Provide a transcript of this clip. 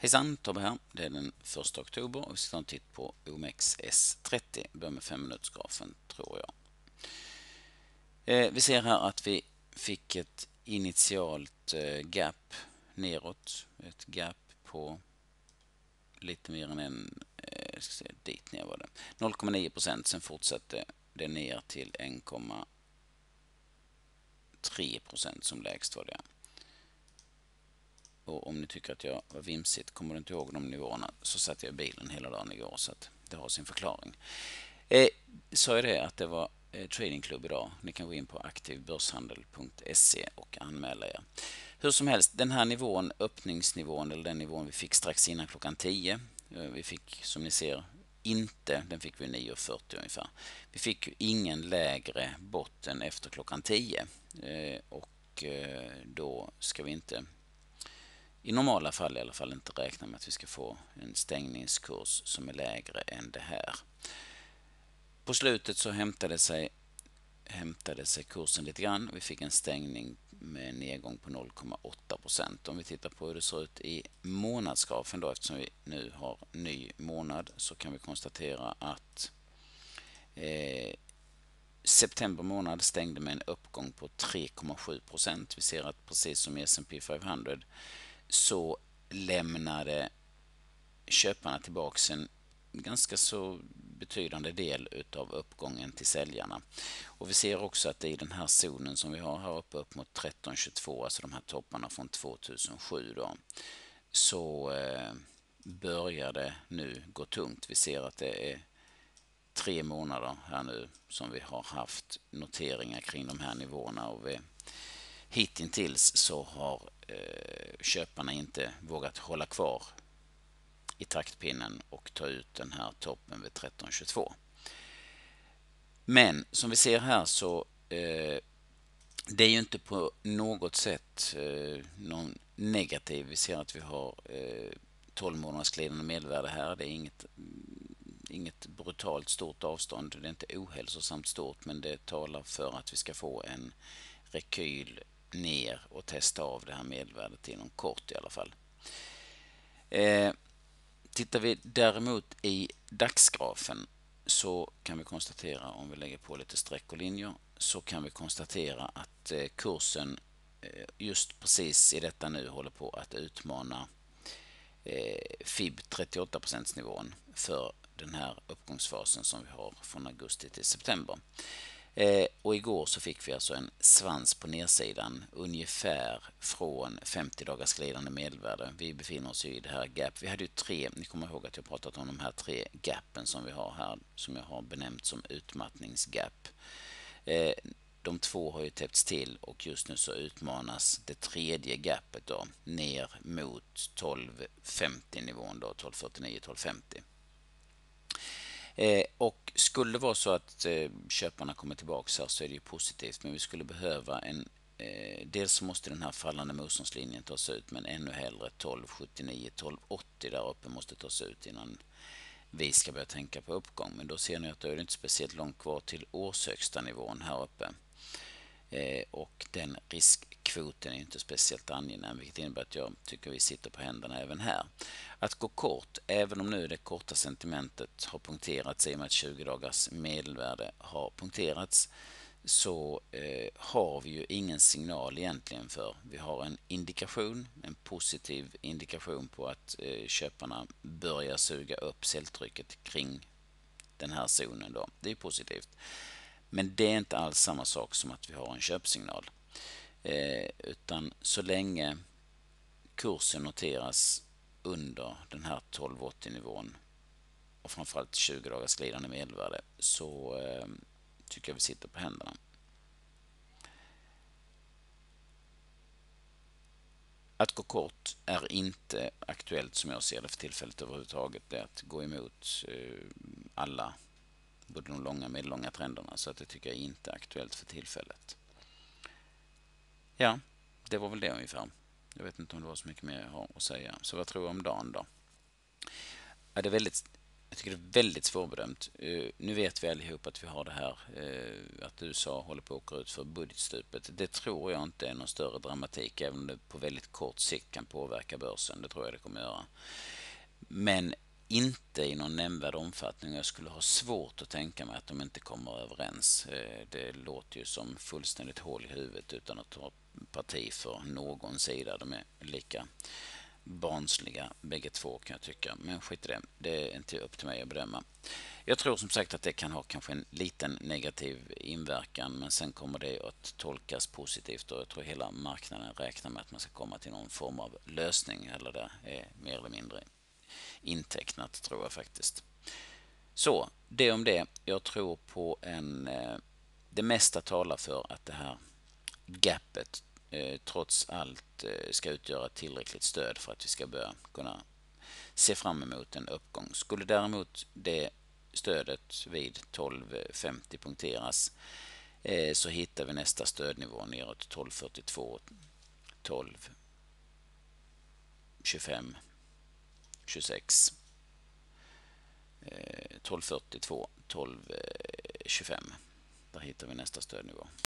Hejsan, Tobbe här. Det är den 1 oktober och vi ska ta en titt på OMXS30. Börjar med 5 minutersgrafen tror jag. Eh, vi ser här att vi fick ett initialt eh, gap neråt. Ett gap på lite mer än en, eh, ska se, dit ner var det. 0,9 procent, sen fortsatte det ner till 1,3 procent som lägst var det. Och om ni tycker att jag var vimsigt, kommer du inte ihåg de nivåerna, så satt jag i bilen hela dagen igår så att det har sin förklaring. Eh, sa jag det att det var eh, tradingklubb idag. Ni kan gå in på aktivbörshandel.se och anmäla er. Hur som helst, den här nivån, öppningsnivån eller den nivån vi fick strax innan klockan 10. Eh, vi fick som ni ser inte, den fick vi 9.40 ungefär. Vi fick ju ingen lägre botten efter klockan 10 eh, och eh, då ska vi inte i normala fall i alla fall inte räkna med att vi ska få en stängningskurs som är lägre än det här. På slutet så hämtade sig, hämtade sig kursen lite grann. Vi fick en stängning med en nedgång på 0,8 procent. Om vi tittar på hur det ser ut i månadsgrafen då eftersom vi nu har ny månad så kan vi konstatera att eh, september månad stängde med en uppgång på 3,7 procent. Vi ser att precis som i S&P 500 så lämnade köparna tillbaks en ganska så betydande del utav uppgången till säljarna. Och vi ser också att i den här zonen som vi har här uppe upp mot 1322, alltså de här topparna från 2007 då, så eh, börjar det nu gå tungt. Vi ser att det är tre månader här nu som vi har haft noteringar kring de här nivåerna och vi, hittills så har eh, köparna inte vågat hålla kvar i taktpinnen och ta ut den här toppen vid 13.22. Men som vi ser här så eh, det är ju inte på något sätt eh, någon negativ. Vi ser att vi har eh, 12 månaders glidande medelvärde här. Det är inget, mm, inget brutalt stort avstånd. Det är inte ohälsosamt stort men det talar för att vi ska få en rekyl ner och testa av det här medelvärdet inom kort i alla fall. Eh, tittar vi däremot i dagsgrafen så kan vi konstatera, om vi lägger på lite streck och linjer, så kan vi konstatera att eh, kursen eh, just precis i detta nu håller på att utmana eh, FIB 38 nivån för den här uppgångsfasen som vi har från augusti till september. Eh, och igår så fick vi alltså en svans på nedsidan ungefär från 50 dagars glidande medelvärde. Vi befinner oss i det här gap. Vi hade ju tre, ni kommer ihåg att jag pratat om de här tre gapen som vi har här som jag har benämnt som utmattningsgap. Eh, de två har ju täppts till och just nu så utmanas det tredje gapet då ner mot 1250 nivån då, 1249, 1250. Eh, och skulle det vara så att eh, köparna kommer tillbaka här så är det ju positivt. Men vi skulle behöva en eh, Dels så måste den här fallande motståndslinjen tas ut men ännu hellre 1279, 1280 där uppe måste tas ut innan vi ska börja tänka på uppgång. Men då ser ni att då är det inte speciellt långt kvar till årshögsta nivån här uppe. Eh, och den riskkvoten är inte speciellt angenäm vilket innebär att jag tycker vi sitter på händerna även här. Att gå kort, även om nu det korta sentimentet har punkterats i och med att 20 dagars medelvärde har punkterats så eh, har vi ju ingen signal egentligen för. Vi har en indikation, en positiv indikation på att eh, köparna börjar suga upp säljtrycket kring den här zonen. Då. Det är positivt. Men det är inte alls samma sak som att vi har en köpsignal. Eh, utan så länge kursen noteras under den här 1280 nivån och framförallt 20 dagars glidande medelvärde så eh, tycker jag vi sitter på händerna. Att gå kort är inte aktuellt som jag ser det för tillfället överhuvudtaget. Det är att gå emot eh, alla både de långa och medellånga trenderna. Så att det tycker jag inte är aktuellt för tillfället. Ja, det var väl det ungefär. Jag vet inte om det var så mycket mer jag har att säga. Så vad tror jag om dagen då? Ja, det är väldigt, Jag tycker det är väldigt svårbedömt. Eh, nu vet vi allihop att vi har det här, eh, att USA håller på att åka ut för budgetstupet. Det tror jag inte är någon större dramatik, även om det på väldigt kort sikt kan påverka börsen. Det tror jag det kommer göra. Men inte i någon nämnvärd omfattning. Jag skulle ha svårt att tänka mig att de inte kommer överens. Eh, det låter ju som fullständigt hål i huvudet utan att ta parti för någon sida. De är lika barnsliga bägge två kan jag tycka. Men skit i det. Det är inte upp till mig att bedöma. Jag tror som sagt att det kan ha kanske en liten negativ inverkan men sen kommer det att tolkas positivt och jag tror hela marknaden räknar med att man ska komma till någon form av lösning eller det är mer eller mindre intecknat tror jag faktiskt. Så, det om det. Jag tror på en... Eh, det mesta talar för att det här gapet eh, trots allt eh, ska utgöra tillräckligt stöd för att vi ska börja kunna se fram emot en uppgång. Skulle däremot det stödet vid 12.50 punkteras så hittar vi nästa stödnivå neråt 12.42, 1225 26, 12.42, 12.25. Där hittar vi nästa stödnivå.